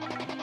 Bye.